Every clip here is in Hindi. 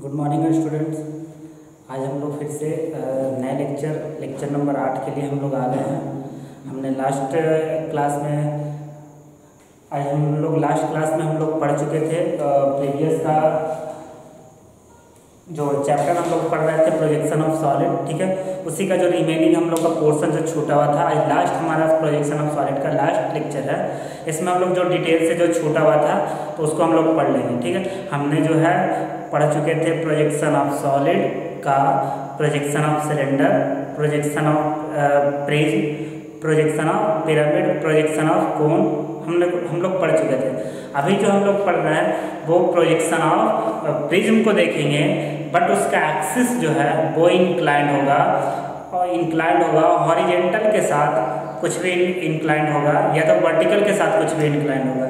गुड मॉर्निंग स्टूडेंट्स आज हम लोग फिर से नए लेक्चर लेक्चर नंबर आठ के लिए हम लोग आ गए हैं। हमने लास्ट क्लास में, आज हम लोग लास्ट क्लास में हम लोग पढ़ चुके थे प्रीवियस का जो चैप्टर हम लोग पढ़ रहे थे प्रोजेक्शन ऑफ़ सॉलिड ठीक है? उसी का जो रिमेनिंग हम लोग का पोर्शन जो छूटा हुआ था, आज लास्ट हमारा प्रोजेक्शन ऑफ़ सॉलिड का लास्ट लेक्चर है। इसमें हम लोग जो डिटेल से जो छूटा हुआ था तो उसको हम लोग पढ़ लेंगे, ठीक है? हमने जो है पढ़ चुके थे प्रोजेक्शन ऑफ़ सॉलिड का projection of cylinder projection of prism projection of pyramid projection of cone हम लोग हम लोग पढ़ चुके थे। अभी जो हम लोग पढ़ रहे हैं, वो प्रोजेक्शन ऑफ़ प्रिज्म को देखेंगे बट उसका एक्सिस जो है, वो इंक्लाइंड होगा, और इंक्लाइंड होगा हॉरिजेंटल के साथ कुछ भी इंक्लाइंड होगा, या तो वर्टिकल के साथ कुछ भी इंक्लाइंड होगा।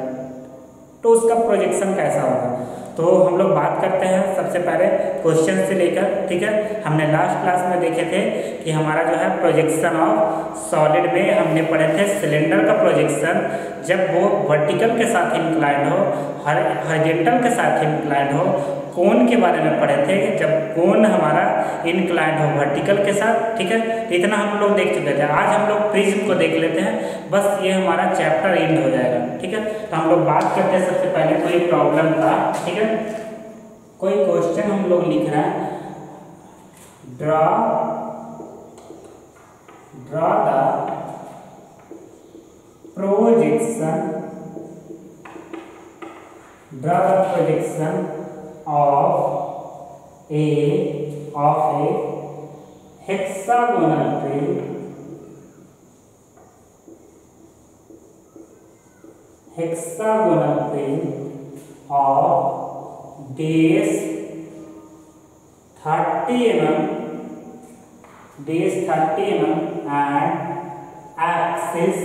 तो उसका प्रोजेक्शन कैसा होगा? तो हम लोग बात करते हैं सबसे पहले क्वेश्चन से लेकर, ठीक है? हमने लास्ट क्लास में देखे थे कि हमारा जो है प्रोजेक्शन ऑफ़ सॉलिड में हमने पढ़े थे सिलेंडर का प्रोजेक्शन जब वो वर्टिकल के साथ इंक्लाइंड हो, हर हॉरिजेंटल के साथ इंक्लाइंड हो कोन के बारे में पढ़े थे जब कोन हमारा इनक्लाइंड हो वर्टिकल के साथ, ठीक है? तो इतना हम लोग देख चुके थे। आज हम लोग प्रिज्म को देख लेते हैं। बस ये हमारा चैप्टर एंड हो जाएगा, ठीक है? तो हम लोग बात करते हैं, सबसे पहले कोई प्रॉब्लम था, ठीक है? कोई क्वेश्चन हम लोग लिख रहे हैं? Draw draw the projection draw the projection of a of a hexagonal prism hexagonal prism of base 30 mm base 30 mm and axis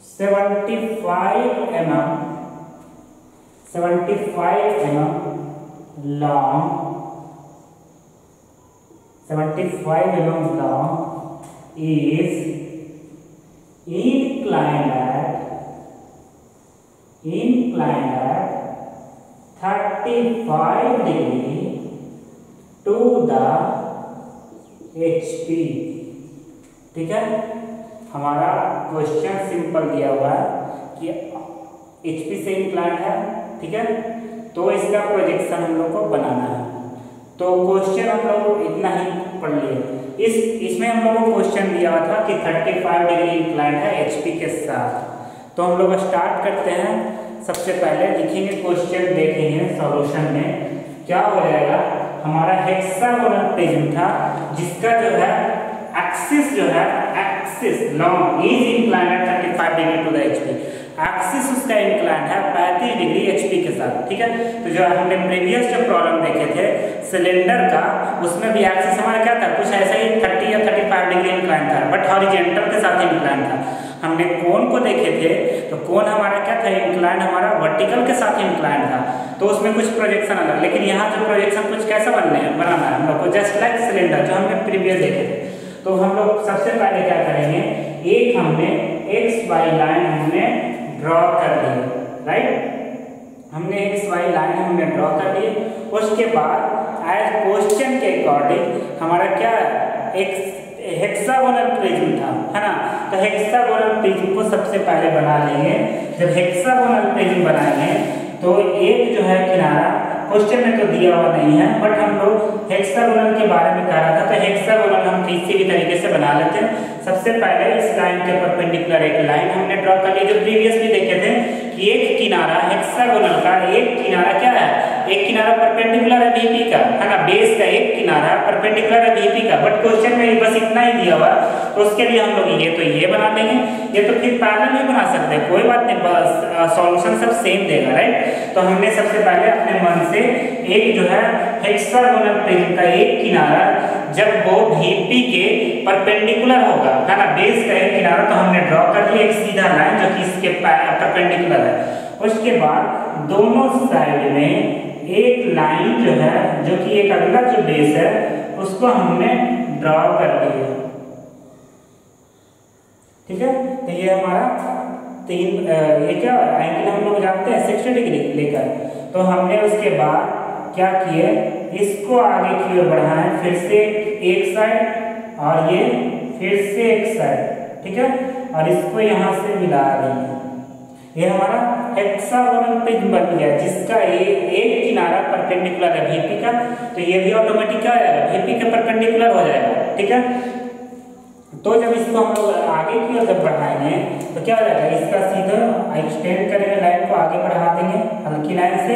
75 mm 75 mm long 75 mm long is inclined at inclined at 35 degree to the HP ठीक है? हमारा क्वेश्चन सिंपल दिया हुआ है कि एचपी से इंक्लाइंड है, ठीक है? तो इसका प्रोजेक्शन हम लोग को बनाना है। तो क्वेश्चन हम लोग इतना ही पढ़ लिए। इस, इसमें हम लोग को क्वेश्चन दिया हुआ था कि 35 डिग्री इंक्लाइंड है एचपी के साथ। तो हम लोग स्टार्ट करते हैं। सबसे पहले लिखेंगे क्वेश्चन देखेंगे सॉल्यूशन में। क्या हो जाएगा? हमारा हेक्सागोनल प्रिज्म था, जिसका जो है एक्सिस जो है axis long is inclined at 35 degree to the HP axis उसका इंक्लाइन है 35 डिग्री एचपी के साथ, ठीक है? तो जो हमने प्रीवियस जो प्रॉब्लम देखे थे सिलेंडर का, उसमें भी एक्सिस हमारा क्या था? कुछ ऐसा ही 30 या 35 डिग्री इंक्लाइन था बट हॉरिजेंटल के साथ इंक्लाइन था। हमने कोन को देखे थे तो कोन हमारा क्या था इंक्लाइन हमारा वर्टिकल के साथ इंक्लाइन था। तो उसमें कुछ प्रोजेक्शन अलग लेकिन यहाँ जो प्रोजेक्शन कुछ कैसा बनने है बनाना है, हम लोग को जस्ट लाइक सिलेंडर जो हमने प्रीवियस देखे थे। तो हम लोग सबसे पहले क्या करेंगे, एक हमने एक्स वाई लाइन हमने ड्रॉ कर लिए राइट हमने एक्स वाई लाइन हमने ड्रॉ कर लिए उसके बाद एज क्वेश्चन के अकॉर्डिंग हमारा क्या एक हेक्सागोनल प्रिज्म था, है ना? तो हेक्सागोनल प्रिज्म को सबसे पहले बना लेंगे। जब हेक्सागोनल प्रिज्म बनाएँगे तो एक जो है किनारा क्वेश्चन में तो दिया हुआ नहीं है बट हम लोग हेक्सागोनल के बारे में कह रहा था तो हेक्सागोनल हम किसी भी तरीके से बना लेते हैं। सबसे पहले इस लाइन के परपेंडिकुलर एक लाइन हमने ड्रॉ कर ली जो प्रीवियस भी देखे थे कि एक किनारा हेक्सागोनल का एक किनारा क्या है? एक किनारा परपेंडिकुलर है बीपी का, है ना? बेस का एक किनारा परपेंडिकुलर है बीपी का। बट क्वेश्चन में बस इतना ही दिया हुआ तो उसके लिए हम लोग ये तो ये बना देंगे। ये तो फिर पैरेलल भी बना सकते कोई बात नहीं, बस सॉल्यूशन सब सेम देगा राइट तो हमने सबसे पहले अपने मन से एक जो है हेक्सागोनल प्रिज्म का एक किनारा, जब वो VP के परपेंडिकुलर होगा है ना बेस का एक किनारा तो हमने ड्रॉ कर लिया, एक सीधा लाइन जो कि इसके परपेंडिकुलर है। उसके बाद दोनों साइड में एक लाइन जो है, जो कि एक अगला जो बेस है, उसको हमने ड्रॉ कर दिया ठीक है? तो ये हमारा तीन ये क्या एंगल हम लोग जानते हैं? सिक्सटी डिग्री लेकर। तो हमने उसके बाद क्या किए? इसको आगे की ओर बढ़ाएँ, फिर से एक साइड और ये फिर से एक साइड, ठीक है? और इसको यहाँ से मिला देंगे। ये हमारा हेक्सागोनल प्रिज्म बन गया, जिसका ये एक किनारा परपेंडिकुलर है वीपी का। तो ये भी ऑटोमेटिक क्या जाएगा वीपी के परपेंडिकुलर हो जाएगा, ठीक है? तो जब इसको हम लोग आगे की ओर जब बढ़ाएँगे तो क्या हो जाएगा? इसका सीधा एक्सटेंड करेंगे लाइन को, आगे बढ़ा देंगे, हल्की लाइन से,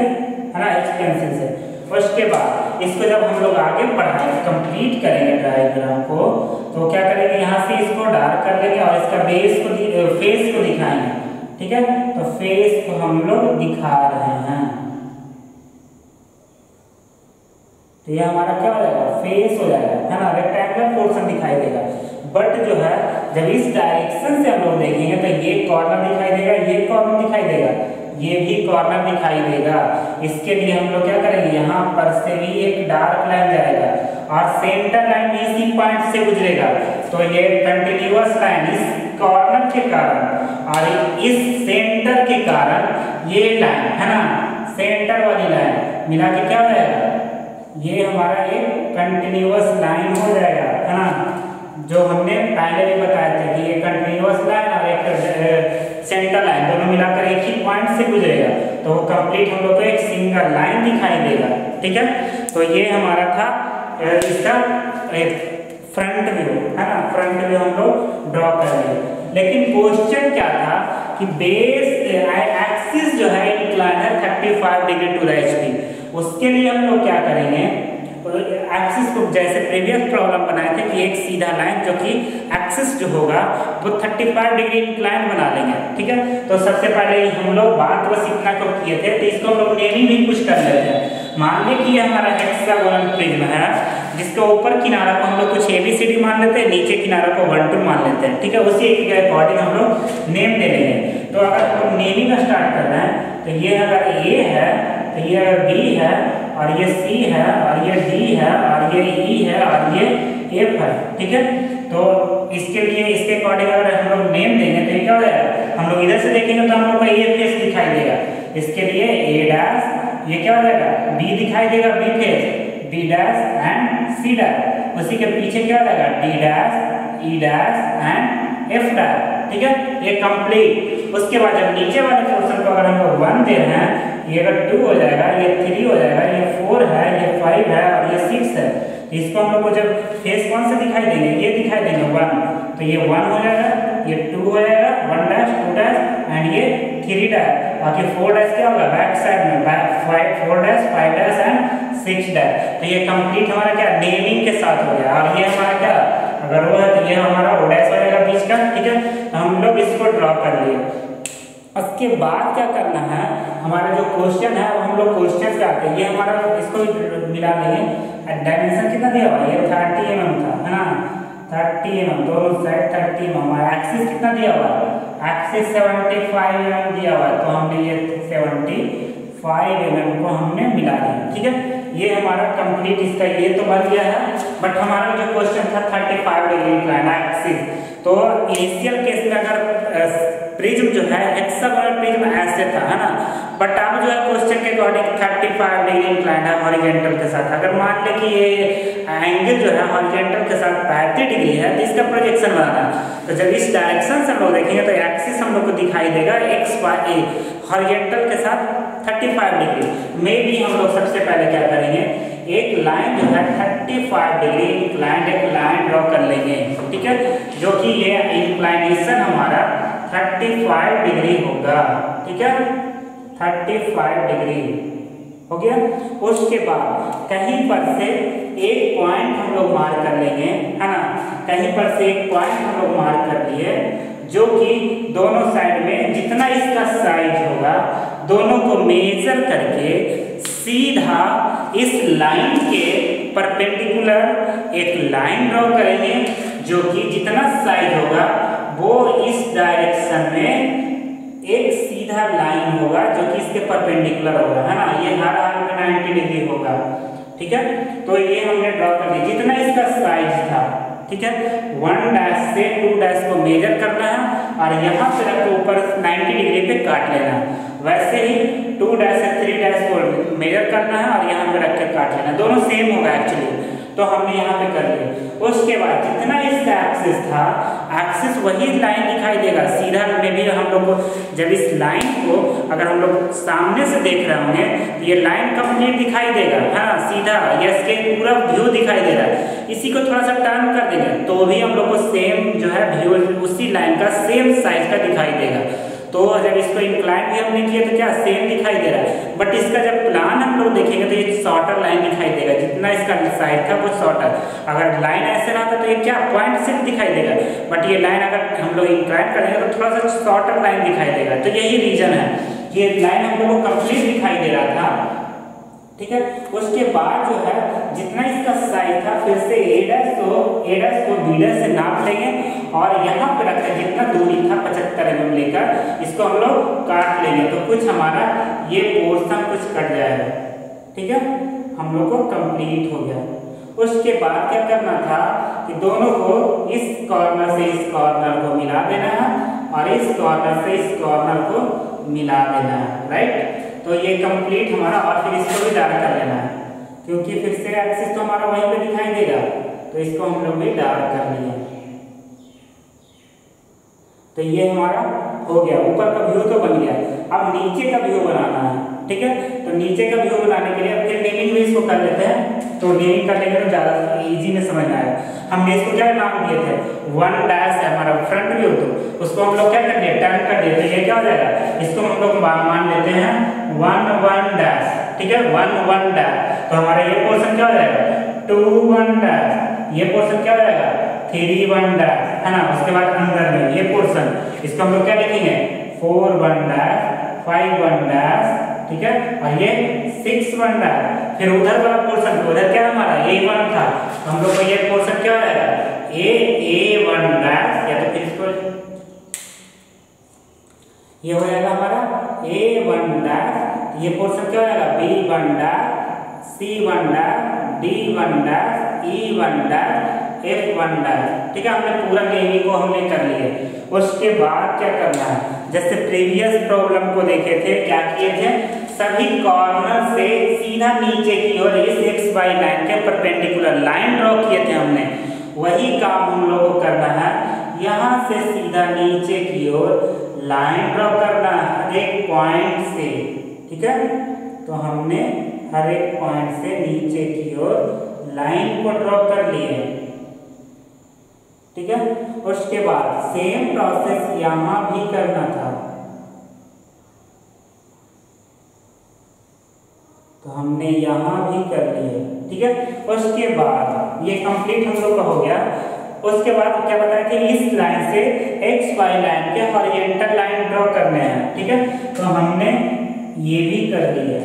है ना? पेंसिल से। उसके बाद। इसको जब हम लोग आगे बढ़ाएँगे कंप्लीट करेंगे डायग्राम को तो क्या करेंगे? यहाँ से इसको डार्क कर देंगे और इसका बेस को फेस को दिखाएँगे। ठीक है? तो फेस को हम लोग दिखा रहे हैं। तो ये हमारा क्या हो जाएगा? फेस हो जाएगा। है ना? रेक्टेंगुलर पोर्शन दिखाई देगा। बट जो है, जब इस डायरेक्शन से हम लोग देखेंगे तो ये कॉर्नर दिखाई देगा, ये कॉर्नर दिखाई देगा। ये भी कॉर्नर दिखाई देगा। इसके लिए हम लोग क्या करेंगे? यहाँ पर से भी एक डार्क लाइन जाएगा और सेंटर लाइन इसी पॉइंट से गुजरेगा। तो ये कंटिन्यूअस लाइन इस कॉर्नर के कारण और इस सेंटर के कारण ये लाइन है ना? सेंटर वाली लाइन मिला के क्या हो जाएगा? ये हमारा एक कंटिन्यूअस लाइन हो जाएगा, है ना? जो हमने पहले भी बताया था कि ये कंटिन्यूअस लाइन और एक सेंटर लाइन दोनों मिलाकर एक ही पॉइंट से गुजरेगा। तो वो कंप्लीट हम लोग को एक सिंगल लाइन दिखाई देगा। ठीक है? तो ये हमारा था इसका फ्रंट व्यू है ना? फ्रंट व्यू हम लोग ड्रॉ कर लिए। लेकिन क्वेश्चन क्या था कि बेस एक्सिस जो है इंक्लाइन है 35 डिग्री टू द एचपी उसके लिए हम लोग क्या करेंगे? एक्सिस को जैसे प्रीवियस प्रॉब्लम बनाए थे कि एक सीधा लाइन जो कि एक्सिस जो होगा, वो 35 डिग्री इंक्लाइन बना लेंगे, ठीक है? तो सबसे पहले हम लोग बात बस इतना को किए थे तो इसको हम लोग नेमी भी कुछ कर लेते हैं मान लें कि हमारा हेक्सागोनल प्रिज्म है, जिसके ऊपर किनारा को हम लोग कुछ ए बी सी डी मान लेते हैं, नीचे किनारा को वन टू मान लेते हैं, ठीक है? उसी के अकॉर्डिंग हम लोग नेम दे लेंगे तो अगर हम नेमिंग स्टार्ट कर रहे हैं तो ये अगर ए है तो ये अगर बी है और ये सी है, और ये डी है, और ये ई है, और ये एफ़ है, ठीक है? तो इसके लिए, इसके अकॉर्डिंग अगर हम लोग नेम देंगे तो क्या हो जाएगा? हम लोग इधर से देखेंगे तो हम लोग को ए फेस दिखाई देगा। इसके लिए ए डैश ये क्या हो जाएगा? बी दिखाई देगा B face. B dash and C dash उसी के पीछे क्या हो जाएगा? D dash E dash and F dash ठीक है? ये कंप्लीट उसके बाद जब नीचे वाले पोर्शन को अगर हम लोग वन दे रहे हैं ये अगर टू हो जाएगा, ये थ्री हो जाएगा, ये फोर है, ये फाइव है और ये सिक्स है, इसको हम लोग को जब फेस कौन से दिखाई देंगे, ये दिखाई देंगे वन तो ये वन हो जाएगा, ये टू हो जाएगा one dash two dash and ये थ्री डैश बाकी फोर डैश क्या होगा बैक साइड में five four dash five dash and six dash तो ये कंप्लीट हमारा क्या नेमिंग के साथ हो गया, और ये हमारा क्या, अगर वो है तो ये हमारा ओ हो जाएगा बीच का, ठीक है तो हम लोग इसको ड्रॉ कर लिए। उसके बाद क्या करना है हमारा जो क्वेश्चन है, वो हम लोग क्वेश्चन से आते हैं। ये हमारा इसको मिला देंगे। डायमेंशन कितना दिया हुआ ये थर्टी एम एम था, है ना? थर्टी एम एम दोनों साइड थर्टी एम हमारा एक्सिस कितना दिया हुआ है? Axis seventy five M M दिया हुआ है तो हमने ये सेवेंटी फाइव एम एम को हमने मिला दिया, ठीक है? ये हमारा कंप्लीट इसका ये तो बन गया है। बट हमारा जो क्वेश्चन था थर्टी फाइव डिग्री एक्सिस तो इनिशियल केस में अगर प्रिज्म जो है हेक्सागोनल प्रिज्म ऐसे था, है ना? बट अब जो है क्वेश्चन के अकॉर्डिंग 35 डिग्री इंक्लाइंड है हॉरिजेंटल के साथ। अगर मान ले कि ये एंगल जो है हॉरिजेंटल के साथ 35 डिग्री है तो इसका प्रोजेक्शन बनाना तो जब इस डायरेक्शन से हम लोग देखेंगे तो एक्सिस हम लोग को दिखाई देगा एक्स वाई हॉरिजेंटल के साथ 35 डिग्री में भी हम लोग सबसे पहले क्या करेंगे? एक लाइन जो है 35 डिग्री इंक्लाइंड एक लाइन ड्रॉ कर लेंगे, ठीक है? जो कि ये इंक्लाइनेशन हमारा 35 डिग्री होगा, ठीक है? 35 डिग्री। हो गया? उसके बाद कहीं पर से एक पॉइंट हम लोग मार्क कर लेंगे, है ना? कहीं पर से एक पॉइंट हम लोग मार्क कर लिए, जो कि दोनों साइड में जितना इसका साइज़ होगा, दोनों को मेजर करके सीधा इस लाइन के परपेंडिकुलर एक लाइन ड्रॉ करेंगे, जो कि जितना साइज़ होगा, वो इस डायरेक्शन में एक सीधा लाइन होगा जो कि इसके परपेंडिकुलर होगा, है ना? ये हर हाल में नाइन्टी डिग्री होगा। ठीक है? तो ये हमने ड्रॉ कर दिया। जितना इसका साइज़ था, ठीक है? वन डैश से टू डैश को मेजर करना है और यहाँ पे रख के ऊपर 90 डिग्री पे काट लेना वैसे ही टू डैश से थ्री डैश को मेजर करना है और यहाँ पे रख के काट लेना दोनों सेम होगा एक्चुअली तो हमने यहाँ पे कर लिया। उसके बाद जितना इसका एक्सिस था एक्सिस वही लाइन दिखाई देगा। सीधा में भी हम लोग को, जब इस लाइन को अगर हम लोग सामने से देख रहे होंगे तो ये लाइन कंप्लीट दिखाई देगा। है, सीधा, ये इसके पूरा व्यू दिखाई दे रहा है। इसी को थोड़ा सा टर्न कर देंगे तो भी हम लोग को सेम जो है व्यू उसी लाइन का सेम साइज़ का दिखाई देगा। तो जब इसको इंक्लाइन भी हमने किया तो क्या सेम दिखाई दे रहा है। बट इसका जब प्लान हम लोग देखेंगे तो ये शॉर्टर लाइन दिखाई देगा, जितना इसका साइड था वो शॉर्टर अगर लाइन ऐसे रहा था तो ये क्या पॉइंट सिर्फ़ दिखाई देगा। बट ये लाइन अगर हम लोग इंक्लाइन करेंगे तो थोड़ा सा शॉर्टर लाइन दिखाई देगा। तो यही रीजन है। ये लाइन हम लोग को कंप्लीट दिखाई दे रहा था। ठीक है? उसके बाद जो है, जितना इसका साइज़ था, फिर से ए डैश को ए डैश को डैश से नाप लेंगे। और यहाँ पे रखकर जितना दूरी था, पचहत्तर एम लेकर, इसको हम लोग काट लेंगे। तो कुछ हमारा ये पोर्सन कुछ कट जाएगा। ठीक है? हम लोग को कंप्लीट हो गया। उसके बाद क्या करना था कि दोनों को इस कॉर्नर से इस कॉर्नर को मिला देना है और इस कॉर्नर से इस कॉर्नर को मिला देना है राइट तो ये कंप्लीट हमारा और फिर इसको भी डार्क कर लेना है। क्योंकि फिर से एक्सिस तो हमारा वहीं पे दिखाई देगा तो इसको हम लोग भी डार्क कर लिए तो ये हमारा हो गया। ऊपर का व्यू तो बन गया। अब नीचे का व्यू बनाना है, ठीक है? तो नीचे का व्यू बनाने के लिए फिर नेमिंग भी इसको कर लेते हैं। तो नेमिंग कर लेंगे तो ज़्यादा इजी में समझ आएगा हमने इसको क्या नाम दिए थे? वन डैश है हमारा फ्रंट व्यू तो। उसको हम लोग क्या कर दिए टर्न कर दिए तो ये क्या हो जाएगा? इसको हम लोग मान लेते हैं। वन वन डैश ठीक है? वन वन डैश तो हमारा ये पोर्शन क्या हो जाएगा? टू वन डैश ये पोर्शन क्या हो जाएगा? थ्री वन डैश है ना? उसके बाद अंदर में ये पोर्शन इसको हम लोग क्या लिखेंगे? Four one dash five one dash ठीक है? और ये सिक्स वन डैश फिर उधर वाला पोर्सन उधर क्या हमारा? ए वन था. तो हम लोग को ये पोर्शन क्या हो जाएगा? ए ए वन डैश या तो फिर इसको ये हो जाएगा हमारा ए वन डैश ये पोर्शन क्या हो जाएगा? B one dash C one dash D one dash E one dash F one dash ठीक है, हमने पूरा नेमिंग को हमने कर लिए उसके बाद क्या करना है? जैसे प्रीवियस प्रॉब्लम को देखे थे, क्या किए थे? सभी कॉर्नर से सीधा नीचे की ओर इस एक्स वाई लाइन के परपेंडिकुलर लाइन ड्रॉ किए थे हमने। वही काम हम लोग को करना है। यहाँ से सीधा नीचे की ओर लाइन ड्रॉ करना है, एक पॉइंट से। ठीक है? तो हमने हर एक पॉइंट से नीचे की ओर लाइन को ड्रॉ कर लिए। ठीक है? उसके बाद सेम प्रोसेस यहाँ भी करना था। तो हमने यहाँ भी कर लिए। ठीक है? उसके बाद, ये कंप्लीट हम लोग का हो गया। उसके बाद क्या बताया कि इस लाइन से एक्स वाई लाइन के हॉरिजेंटल लाइन ड्रॉ करने हैं। ठीक है? तो हमने ये भी कर लिया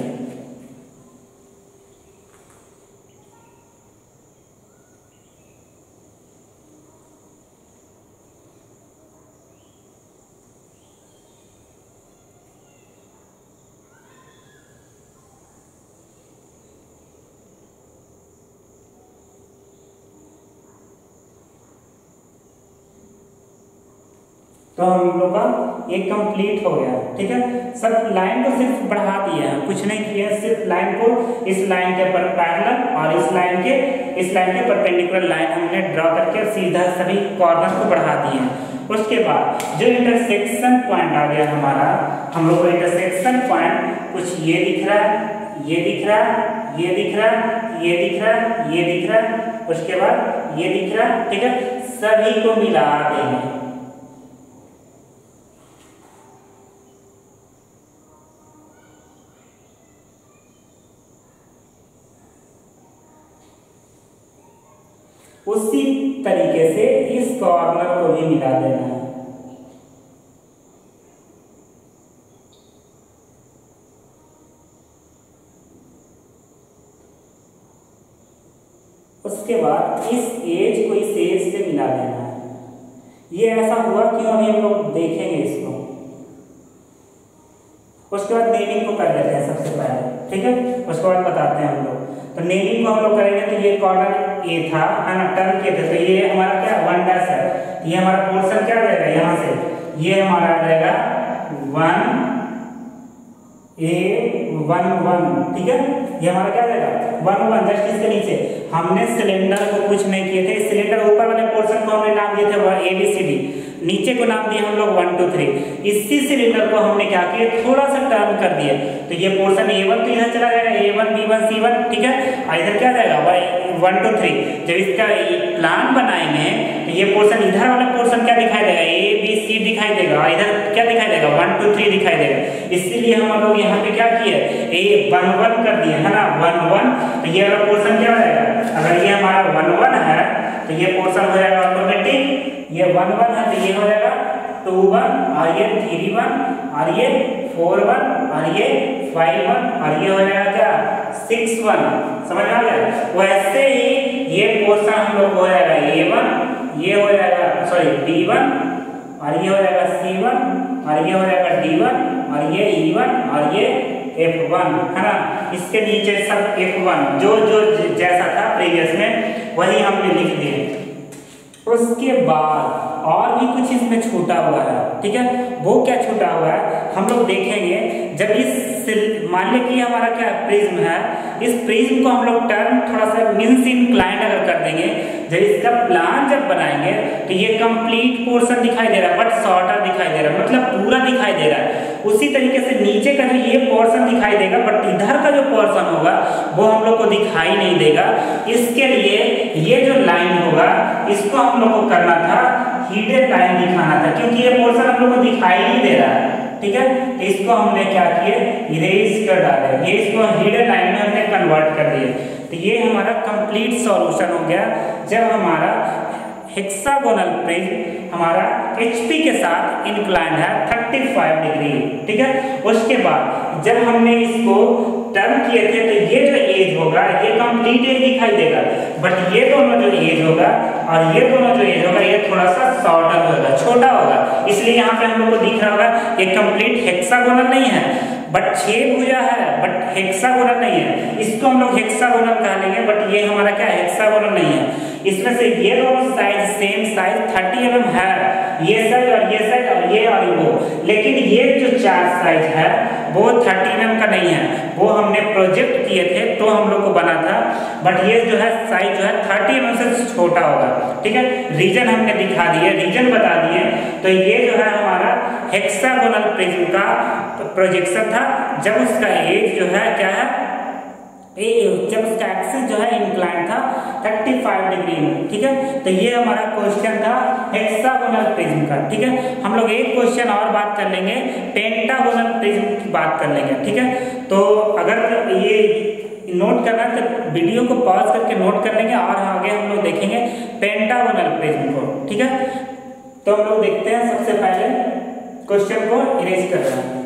तो हम लोग का ये कंप्लीट हो गया, ठीक है? सब लाइन को सिर्फ़ बढ़ा दिए हैं, कुछ नहीं किया सिर्फ़ लाइन को इस लाइन के पर पैरल और इस लाइन के, इस लाइन के परपेंडिकुलर लाइन हमने ड्रॉ करके सीधा सभी कॉर्नर को बढ़ा दिए हैं। उसके बाद जो इंटरसेक्शन पॉइंट आ गया हमारा, हम लोग को इंटरसेक्शन पॉइंट कुछ ये दिख रहा है, ये दिख रहा है, ये दिख रहा है, ये दिख रहा है, ये दिख रहा है, उसके बाद ये दिख रहा है, ठीक है? सभी को मिला देंगे। उसी तरीके से इस कॉर्नर को भी मिला देना है। उसके बाद इस एज को इस एज से मिला देना है। ये ऐसा हुआ, क्यों अभी हम लोग देखेंगे इसको? उसके बाद नेमिंग को कर लेते हैं सबसे पहले, ठीक है? उसके बाद बताते हैं हम लोग। तो नेमिंग को हम लोग करेंगे तो ये कॉर्नर ए था, है ना, टर्न किया थे तो ये हमारा क्या, वन डैश है। ये हमारा पोर्सन क्या रहेगा, यहाँ से? ये हमारा रहेगा वन ए वन वन, ठीक है? ये हमारा क्या रहेगा, वन वन, जस्ट इसके नीचे। हमने सिलेंडर को कुछ नहीं किए थे, सिलेंडर ऊपर वाले पोर्सन को हमने नाम दिए थे ए बी सी डी नीचे को नाम दिया हम लोग वन टू थ्री इसी सिलेंडर को हमने क्या किया? थोड़ा सा टर्न कर दिया। तो ये पोर्शन ए वन तो इधर चला जाएगा A one B one C one ठीक है? इधर क्या जाएगा? वन टू थ्री जब इसका प्लान बनाएँगे तो ये पोर्शन इधर वाला पोर्शन क्या दिखाई देगा? ए बी सी दिखाई देगा। इधर क्या दिखाई देगा? वन टू थ्री दिखाई देगा। इसीलिए हम लोग यहाँ पे क्या किए? ए वन वन कर दिए, है ना? वन वन तो ये वाला पोर्सन क्या हो जाएगा? अगर ये हमारा वन वन है तो ये पोर्सन हो जाएगा ऑटोमेटिक ये वन वन है तो ये हो जाएगा टू वन, और ये थ्री वन, और ये फोर वन, और ये फाइव वन, और ये हो जाएगा क्या? Six one. समझ आ गया? वैसे ही ये पोर्शन हम लोग हो जाएगा ए वन, ये हो जाएगा सॉरी डी वन, और ये हो जाएगा सी वन, और ये हो जाएगा डी वन, और ये ई वन, और ये एफ़ वन, है ना? इसके नीचे सब एफ़ वन, जो जो जैसा था प्रीवियस में, वही हमने लिख दिए। उसके बाद और भी कुछ इसमें छूटा हुआ है। ठीक है? वो क्या छूटा हुआ है? हम लोग देखेंगे जब इस मान लिया कि हमारा क्या प्रिज्म है, इस प्रिज्म को हम लोग टर्न थोड़ा सा मीन्स इंक्लाइंड अगर कर देंगे, जब इसका प्लान जब बनाएँगे तो ये कंप्लीट पोर्शन दिखाई दे रहा है, बट शॉर्टर दिखाई दे रहा है मतलब पूरा दिखाई दे रहा है। उसी तरीके से नीचे का जो ये पोर्शन दिखाई देगा, बट इधर का जो पोर्शन होगा, वो हम लोग को दिखाई नहीं देगा। इसके लिए ये जो लाइन होगा, इसको हम लोग को करना था हिडन लाइन दिखाना था, क्योंकि ये पोर्शन हम लोग को दिखाई नहीं दे रहा है। ठीक है? तो इसको हमने क्या किए इरेज कर डाले ये इसको हिडन लाइन में हमने कन्वर्ट कर दिए तो ये हमारा कंप्लीट सॉल्यूशन हो गया। जब हमारा हेक्सागोनल प्रिज्म हमारा HP के साथ इंक्लाइन है 35 डिग्री ठीक है? उसके बाद जब हमने इसको टर्न किए थे तो ये जो एज होगा, ये कंप्लीट एज दिखाई देगा। बट ये दोनों जो एज होगा, और ये दोनों जो एज होगा, ये थोड़ा सा शॉर्टर होगा, छोटा होगा। इसलिए यहाँ पे हम लोग को दिख रहा होगा, ये कंप्लीट हेक्सागोनल नहीं है। बट छह भुजा है बट हेक्सागोनल नहीं है। इसको हम लोग हेक्सागोनल कह लेंगे बट ये हमारा क्या हेक्सागोनल नहीं है। इसमें से ये दोनों size same size 30 M mm है। ये साइज़ और ये साइज़ और ये और वो। लेकिन ये जो चार साइज़ है, वो 30 एम mm का नहीं है। वो हमने प्रोजेक्ट किए थे तो हम लोग को बना था। बट ये जो है साइज़ जो है 30 एम mm से छोटा होगा। ठीक है? रीजन हमने दिखा दिए रीजन बता दिए। तो ये जो है हमारा हेक्सागोनल प्रिज्म का प्रोजेक्शन था। जब उसका एज जो है, क्या है? जब उसका एक्सिस जो है इंक्लाइन था 35 डिग्री में, ठीक है? तो ये हमारा क्वेश्चन था हेक्सागोनल प्रिज्म का, ठीक है? हम लोग एक क्वेश्चन और बात कर लेंगे पेंटागोनल प्रिज्म की बात कर लेंगे, ठीक है? तो अगर ये नोट करना तो वीडियो को पॉज करके नोट कर लेंगे और आगे हम लोग देखेंगे पेंटागोनल प्रिज्म को, ठीक है? तो हम लोग देखते हैं सबसे पहले क्वेश्चन को इरेज कर रहे हैं।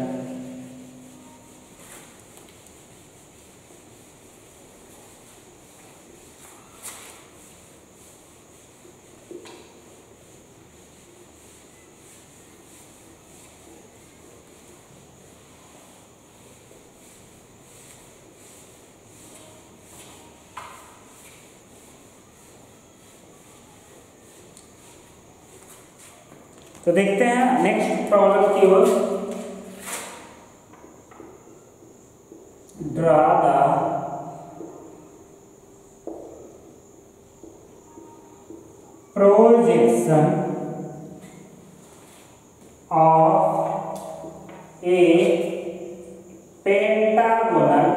तो देखते हैं नेक्स्ट प्रॉब्लम की ओर draw the projection of a pentagonal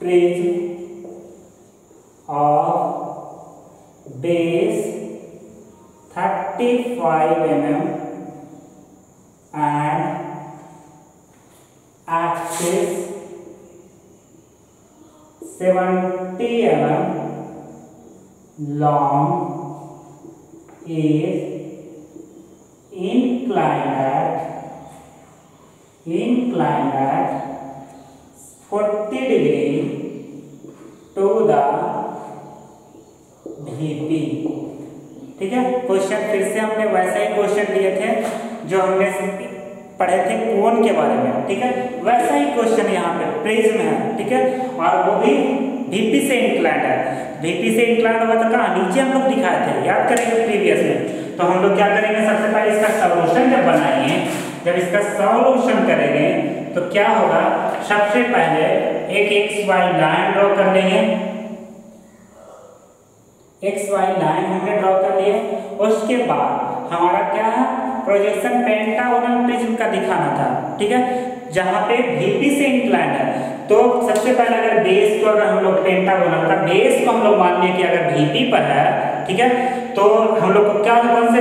prism of base 35 mm and axis 70 mm long is inclined at inclined at 40 degree to the VP ठीक है? क्वेश्चन फिर से हमने वैसा ही क्वेश्चन लिए थे जो हमने पढ़े थे कोन के बारे में। ठीक है? वैसा ही क्वेश्चन यहाँ पे प्रिज्म है। ठीक है? और वो भी वीपी से इंक्लाइंड है। वीपी से इंक्लाइंड होगा तो कहाँ? नीचे हम लोग दिखाए थे। याद करेंगे प्रीवियस में। तो हम लोग क्या करेंगे? सबसे पहले इसका सोल्यूशन जब बनाएँगे, जब इसका सोल्यूशन करेंगे तो क्या होगा? सबसे पहले एक एक्स वाई लाइन ड्रॉ कर लेंगे। एक्स वाई लाइन हमने ड्रॉ कर लिए। उसके बाद हमारा क्या है? प्रोजेक्शन पेंटागोनल प्रिज्म का दिखाना था, ठीक है? जहाँ पे वीपी से इंक्लाइंड है। तो सबसे पहले अगर बेस को अगर हम लोग पेंटागोनल का बेस को हम लोग मान लिए कि अगर वीपी पर है ठीक है? तो हम लोग को क्या, कौन से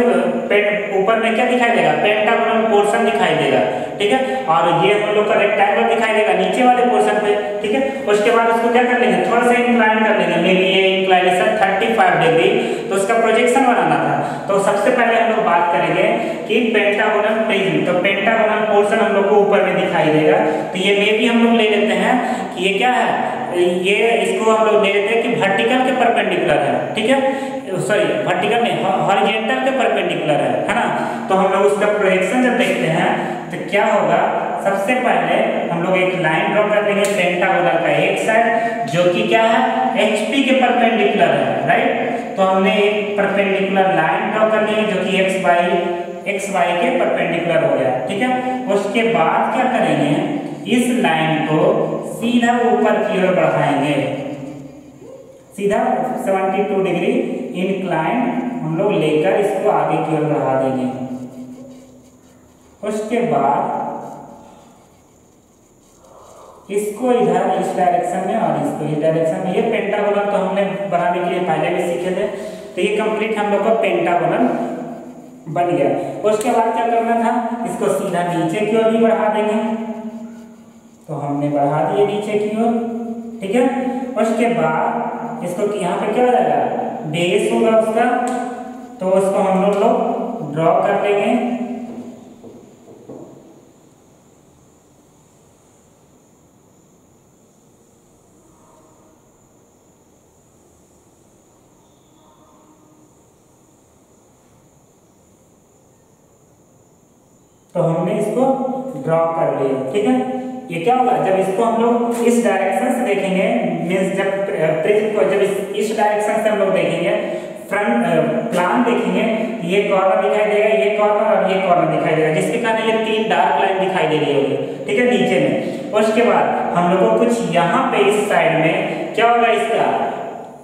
ऊपर में क्या दिखाई देगा? पेंटागोनल पोर्शन दिखाई देगा, ठीक है? और ये हम लोग का रेक्टेंगल दिखाई देगा, नीचे वाले पोर्शन पे, ठीक है? उसके बाद उसको क्या कर लेंगे? थोड़ा सा इंक्लाइन कर लेंगे मे बी ये इंक्लाइनेशन 35 डिग्री तो उसका प्रोजेक्शन बनाना था। तो सबसे पहले हम लोग बात करेंगे कि पेंटागोनल प्रिज्म तो पेंटागोनल पोर्शन हम लोग को ऊपर में दिखाई देगा। तो ये मे भी हम लोग ले लेते हैं कि ये क्या है? ये इसको हम लोग ले लेते हैं कि वर्टिकल के परपेंडिकुलर है, ठीक है? सॉरी वर्टिकल नहीं हॉरिजेंटल के परपेंडिकुलर है है ना? तो हम लोग उसका प्रोजेक्शन जब देखते हैं तो क्या होगा? सबसे पहले हम लोग एक लाइन ड्रॉ कर लेंगे पेंटागोनल का एक साइड जो कि क्या है? एचपी के परपेंडिकुलर है राइट तो हमने एक परपेंडिकुलर लाइन ड्रॉ कर ली, जो कि एक्स वाई एक्स वाई के परपेंडिकुलर हो गया, ठीक है? उसके बाद क्या करेंगे? इस लाइन को सीधा ऊपर की ओर बढ़ाएँगे। सीधा 72 डिग्री इनक्लाइन हम लोग लेकर इसको आगे की ओर बढ़ा देंगे। उसके बाद इसको इधर इस डायरेक्शन में और इसको इस डायरेक्शन में। ये पेंटागोनल तो हमने बनाने के लिए पहले भी सीखे थे तो ये कंप्लीट हम लोग का पेंटागोनल बन गया। उसके बाद क्या करना था? इसको सीधा नीचे की ओर भी बढ़ा देंगे। तो हमने बढ़ा दिए नीचे की ओर, ठीक है? उसके बाद इसको यहाँ पे क्या हो जाएगा? बेस होगा उसका तो उसको हम लोग लोग ड्रॉ कर लेंगे तो हमने इसको ड्रॉ कर लिया ठीक है? ये क्या होगा? जब इसको हम लोग इस डायरेक्शन से देखेंगे मीन्स जब प्रिज्म को जब इस, डायरेक्शन से हम लोग देखेंगे फ्रंट प्लान देखेंगे ये कॉर्नर दिखाई देगा ये कॉर्नर और ये कॉर्नर दिखाई देगा जिसके कारण ये तीन डार्क लाइन दिखाई दे रही होगी। ठीक है? नीचे में। उसके बाद हम लोग को कुछ यहाँ पे इस साइड में क्या होगा इसका?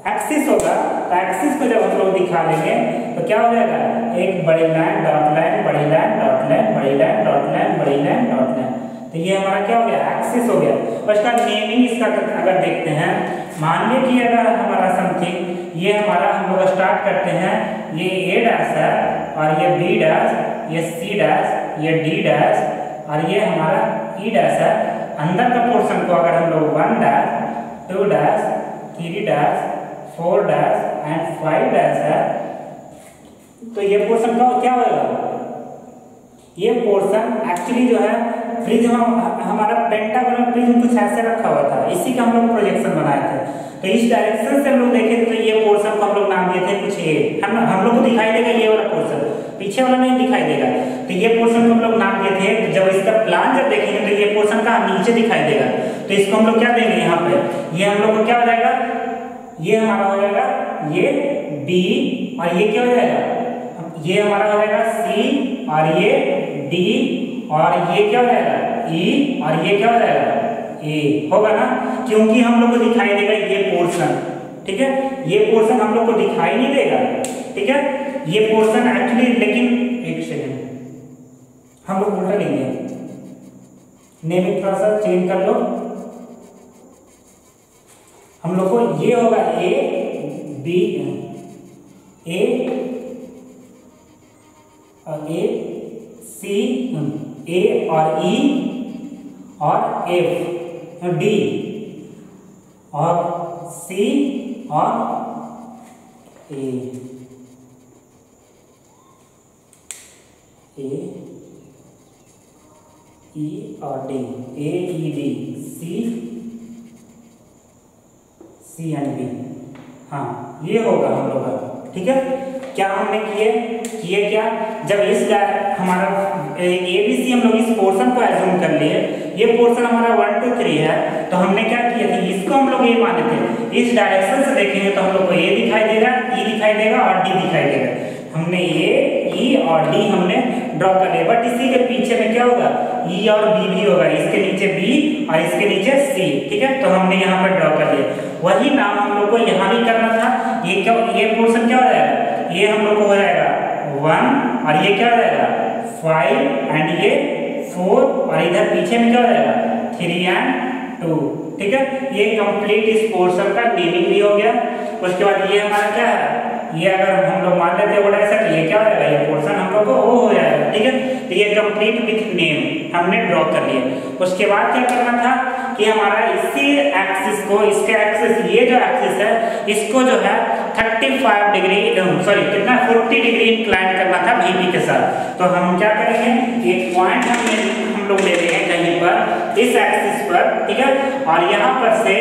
एक्सिस होगा। तो एक्सिस को जब हम लोग दिखा देंगे तो क्या हो जाएगा? एक बड़ी लाइन डॉट लाइन बड़ी लाइन डॉट लाइन बड़ी लाइन डॉट लाइन बड़ी लाइन डॉट लाइन तो ये हमारा क्या हो गया? एक्सिस हो गया। और इसका नेमिंग इसका अगर देखते हैं मान लीजिए कि अगर हमारा समथिंग ये हमारा हम लोग स्टार्ट करते हैं, ये ए डैश है, और ये बी डैश ये सी डैश ये डी डैश और ये हमारा ई e डैश है। अंदर का पोर्शन को अगर हम लोग one dash two dash three dash four dash and five dash है तो ये पोर्शन का क्या होगा? ये पोर्शन एक्चुअली जो है प्रिज्म हमारा पेंटागोनल प्रिज्म कुछ ऐसे रखा हुआ था, इसी का हम लोग प्रोजेक्शन बनाए थे। तो इस डायरेक्शन से हम लोग देखे तो ये पोर्शन को हम लोग नाम दिए थे कुछ ये हम हम लोग को दिखाई देगा ये वाला पोर्शन पीछे वाला नहीं दिखाई देगा। तो ये पोर्शन को हम लोग नाम दिए थे, जब इसका प्लान जब देखेंगे तो ये पोर्शन का नीचे दिखाई देगा। तो इसको हम लोग क्या देंगे यहाँ पे? ये हम लोग को क्या हो जाएगा? ये हमारा हो जाएगा ये बी और ये क्या हो जाएगा? ये हमारा हो जाएगा सी और ये डी और ये क्या हो जाएगा? ई e, और ये क्या हो जाएगा? ए होगा ना? क्योंकि हम लोग को दिखाई देगा ये पोर्शन ठीक है? ये पोर्शन हम लोग को दिखाई नहीं देगा। ठीक है? ये पोर्शन एक्चुअली लेकिन एक सेकेंड हम लोग उल्टा लेंगे। नेमिंग थोड़ा सा चेंज कर लो। हम लोग को ये होगा ए बी ए और ए सी ए और ई और एफ़ डी और सी और ए ए ई और D A E D C C and B हाँ ये होगा हम लोग का, ठीक है? क्या हमने किए? किए क्या? जब इस हमारा, ए बी सी हम लोग इस पोर्शन को एज्यूम कर लिए। ये पोर्शन हमारा वन टू थ्री है। तो हमने क्या किया था? इसको हम लोग ये माने थे। इस डायरेक्शन से देखेंगे तो हम लोग को ए दिखाई देगा ई दिखाई देगा और डी दिखाई देगा। हमने ए ई और डी हमने ड्रॉ कर लिया बट इसी के पीछे में क्या होगा? ई और बी भी होगा। इसके नीचे बी और इसके नीचे सी ठीक है? तो हमने यहाँ पर ड्रॉ कर लिया वही नाम हम लोग को यहाँ भी करना था। ये क्या, ये पोर्शन क्या हो जाएगा ये हम लोग को हो जाएगा वन और ये क्या हो जाएगा? फाइव एंड ये फोर और इधर पीछे में क्या हो जाएगा? थ्री एंड टू ठीक है? ये कंप्लीट इस पोर्शन का नेमिंग भी हो गया। उसके बाद ये हमारा क्या है? ये अगर हम लोग मान लेते हैं ऐसा ये क्या हो जाएगा? ये पोर्शन हम लोग को वो हो जाएगा। ठीक है? तो ये कंप्लीट विथ नेम हमने ड्रॉ कर लिया। उसके बाद क्या करना था कि हमारा इसी एक्सिस को, इसके एक्सिस ये जो एक्सिस है, इसको जो है 35 डिग्री सॉरी कितना? 40 डिग्री इंक्लाइन करना था वीपी के साथ। तो हम क्या करेंगे? एक पॉइंट हम हम लोग ले रहे हैं कहीं पर, इस एक्सिस पर, ठीक है? और यहाँ पर से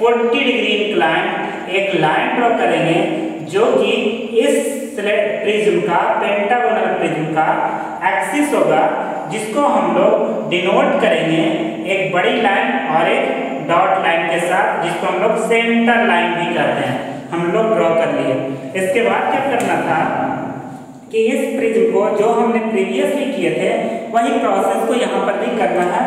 40 डिग्री इंक्लाइन एक लाइन ड्रॉ करेंगे, जो कि इस प्रिज्म का पेंटागोनल प्रिज्म का एक्सिस होगा, जिसको हम लोग डिनोट करेंगे एक बड़ी लाइन और एक डॉट लाइन के साथ, जिसको हम लोग सेंटर लाइन भी कहते हैं। हम लोग ड्रॉ कर लिए। इसके बाद क्या करना था कि इस प्रिज्म को जो हमने प्रीवियसली किए थे, वही प्रोसेस को यहाँ पर भी करना है।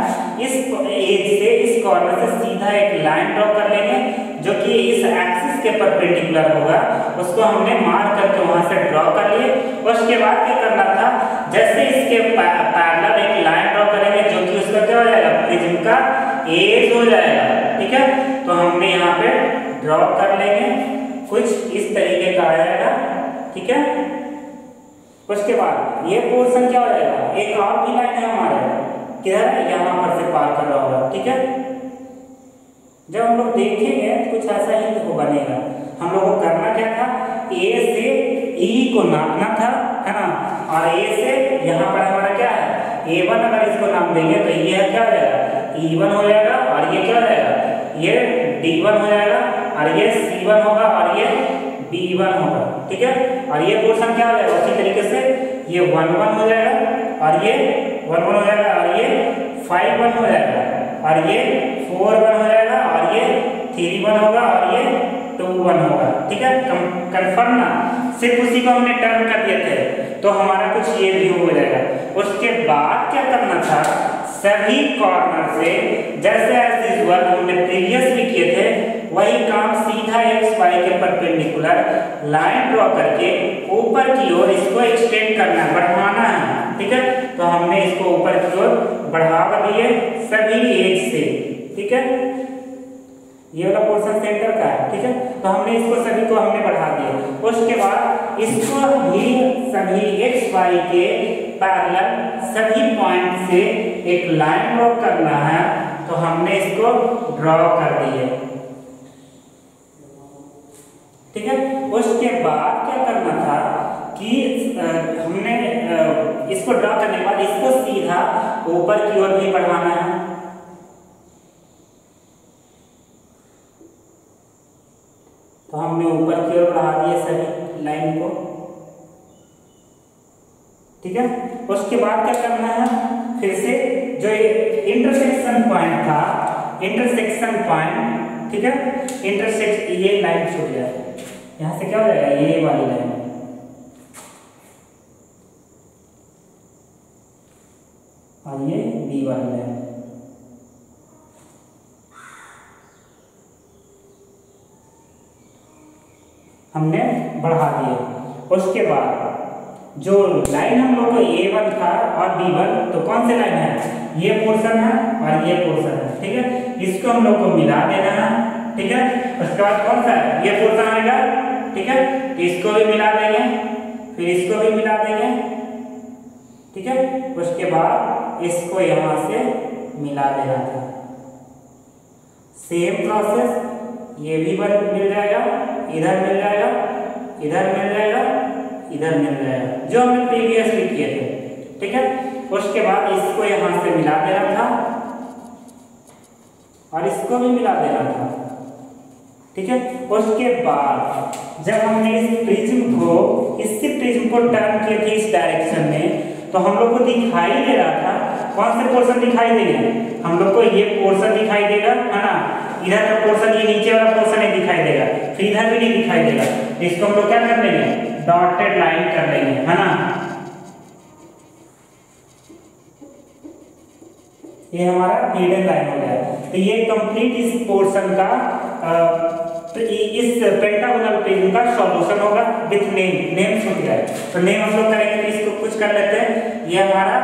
इस एज से, इस कॉर्नर से सीधा एक लाइन ड्रॉ कर लेंगे, जो कि इस एक्सिस के परपेंडिकुलर होगा। उसको हमने मार करके वहाँ से ड्रॉ कर लिए। उसके बाद क्या करना था, जैसे इसके पैरेलल एक लाइन ड्रॉ करेंगे, जो कि उसका क्या हो जाएगा प्रिज्म का एज हो जाएगा। ठीक है? तो हमने यहाँ पे ड्रॉ कर लेंगे। कुछ इस तरीके का आ जाएगा ठीक है? उसके बाद ये पोर्सन क्या हो जाएगा। एक और भी लाइन है हमारे। किधर है? यहाँ पर से पार कर रहा होगा। ठीक है? जब हम लोग देखेंगे कुछ ऐसा ही तो बनेगा। हम लोग को करना क्या था? ए से ई e को नापना था, है ना? और ए से यहाँ पर हमारा क्या है? ए वन अगर इसको नाम देंगे तो ये क्या हो जाएगा? ई e वन हो जाएगा और ये क्या हो जाएगा? ये डी वन हो जाएगा। और ये सी वन होगा और ये बी वन होगा, ठीक है? और ये पोर्शन क्या हो जाएगा? उसी तरीके से ये वन वन हो जाएगा और ये वन वन हो जाएगा और ये फाइव वन हो जाएगा और ये फोर वन हो जाएगा और ये थ्री वन होगा और ये टू वन होगा, ठीक है? कंफर्म ना? सिर्फ़ उसी को हमने टर्न कर दिए थे तो हमारा कुछ ये भी हो जाएगा। उसके बाद क्या करना था? सभी कॉर्नर से, जैसे एज यूजुअल हमने प्रीवियसली किए थे वही काम सीधा एक्स वाई के परपेंडिकुलर लाइन ड्रॉ करके ऊपर की ओर इसको एक्सटेंड करना, बढ़ाना है। ठीक है? तो हमने इसको ऊपर की ओर बढ़ा दिए सभी एज से। ठीक है? ये वाला पोर्शन सेंटर का है। ठीक है? तो हमने इसको सभी को हमने बढ़ा दिया। उसके बाद इसको भी सभी एक्स वाई के पैरेलल सभी पॉइंट से एक लाइन ड्रॉ करना है तो हमने इसको ड्रॉ कर दिए ठीक है? उसके बाद क्या करना था कि हमने इसको ड्रॉ करने के बाद इसको सीधा ऊपर की ओर भी बढ़ाना है। तो हमने ऊपर की ओर बढ़ा दिया सभी लाइन को। ठीक है? उसके बाद क्या करना है? फिर से जो इंटरसेक्शन पॉइंट था इंटरसेक्शन पॉइंट ठीक है? इंटरसेक्ट ये लाइन छूट जाए यहाँ से क्या हो जाएगा? ये वाली लाइन और ये बी वाली लाइन हमने बढ़ा दिए। उसके बाद जो लाइन हम लोग को ए वन था और बी वन तो कौन से लाइन है? ये पोर्शन है और ये पोर्शन है, ठीक है? इसको हम लोग को मिला देना है ठीक है? उसके बाद कौन सा है? ये पोर्शन आएगा ठीक है? तो इसको भी मिला देंगे। फिर इसको भी मिला देंगे। ठीक है? उसके बाद इसको यहाँ से मिला देना था। सेम प्रोसेस ये भी बन, मिल जाएगा। इधर मिल जाएगा, इधर मिल जाएगा, इधर मिल जाएगा। जो हमने प्रीवियसली किए थे। ठीक है? उसके बाद इसको यहाँ से मिला देना था। और इसको भी मिला देना था। ठीक है? उसके बाद, जब हमने इस प्रिज्म को इसके प्रिज्म को टर्न किए थे इस डायरेक्शन में तो हम लोग को दिखाई दे रहा था, कौन से पोर्शन दिखाई देंगे हम लोग को ये पोर्शन दिखाई देगा, है ना? इधर का पोर्शन ये नीचे वाला पोर्शन नहीं दिखाई देगा, फिर इधर भी नहीं दिखाई देगा। इसको हम लोग क्या कर लेंगे? डॉटेड लाइन कर लेंगे, है ना? ये हमारा हिडन लाइन हो गया। तो ये कंप्लीट इस पोर्शन का तो इस पेंटागोनल प्रिज्म का सॉल्यूशन होगा विथ नेम नेम सुन गया तो नेम हम लोग करेंगे तो इसको कुछ कर लेते हैं. ये हमारा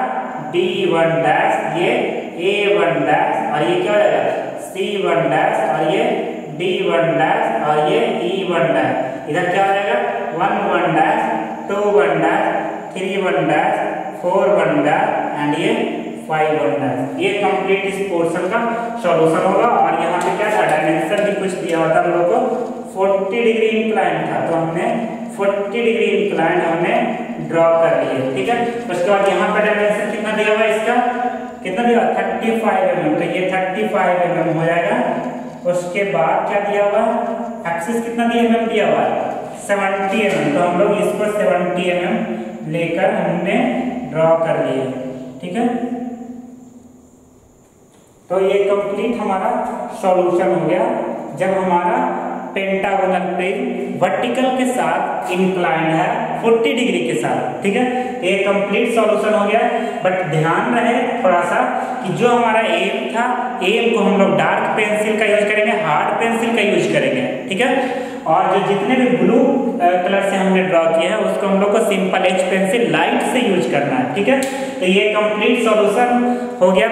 बी वन डैश ये ए वन डैश और ये क्या हो जाएगा? सी वन डैश और ये डी वन डैश और ये ई वन डैश इधर क्या हो जाएगा? One one dash two one dash three one dash four one dash and ये फाइव वन डैश ये कंप्लीट इस पोर्शन का सॉल्यूशन होगा और यहाँ पे क्या था? डायमेंशन भी कुछ दिया हुआ था हम लोग को। 40 डिग्री इंक्लाइन था तो हमने 40 डिग्री इंक्लाइन हमने ड्रॉ कर लिए, ठीक है? उसके बाद यहाँ पर डायमेंशन कितना दिया हुआ इसका? कितना दिया थर्टी फाइव एम तो ये थर्टी फाइव एम हो जाएगा। उसके बाद क्या दिया हुआ? एक्सिस कितना दिया एम दिया हुआ सेवेंटी एम तो हम लोग इसको सेवेंटी एम लेकर हमने ड्रॉ कर लिए, ठीक है? तो ये कंप्लीट हमारा सॉल्यूशन हो गया। जब हमारा पेंटागोनल प्लेन वर्टिकल के साथ इंक्लाइंड है 40 डिग्री के साथ, ठीक है? ये कंप्लीट सॉल्यूशन हो गया। बट ध्यान रहे थोड़ा सा कि जो हमारा एम था एम को हम लोग डार्क पेंसिल का यूज़ करेंगे हार्ड पेंसिल का यूज़ करेंगे, ठीक है? और जो जितने भी ब्लू कलर से हमने ड्रॉ किया है उसको हम लोग को सिंपल एच पेंसिल लाइट से यूज़ करना है ठीक है? तो ये कंप्लीट सॉल्यूशन हो गया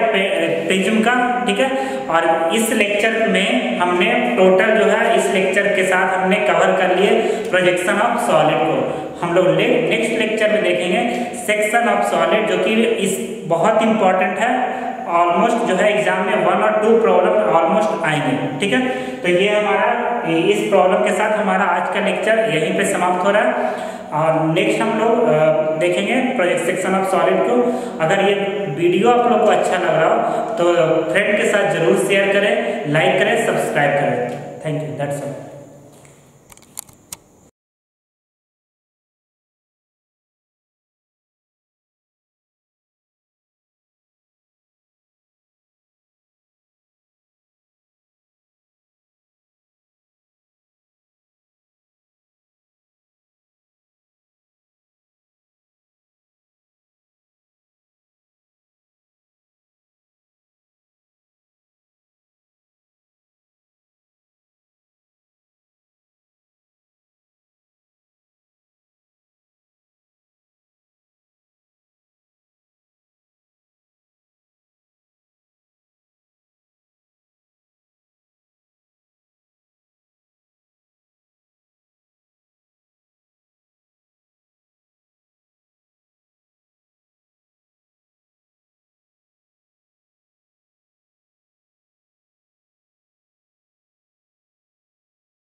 प्रिज्म का ठीक है? और इस लेक्चर में हमने टोटल जो है इस लेक्चर के साथ हमने कवर कर लिए प्रोजेक्शन ऑफ़ सॉलिड को। हम लोग ले, नेक्स्ट लेक्चर में देखेंगे सेक्शन ऑफ़ सॉलिड जो कि इस बहुत इंपॉर्टेंट है ऑलमोस्ट जो है एग्ज़ाम में वन और टू प्रॉब्लम ऑलमोस्ट आएँगे, ठीक है? तो ये हमारा इस प्रॉब्लम के साथ हमारा आज का लेक्चर यहीं पे समाप्त हो रहा है। और नेक्स्ट हम लोग देखेंगे प्रोजेक्ट सेक्शन ऑफ़ सॉलिड को। अगर ये वीडियो आप लोग को अच्छा लग रहा हो तो फ्रेंड के साथ ज़रूर शेयर करें लाइक करें सब्सक्राइब करें। Thank you that's all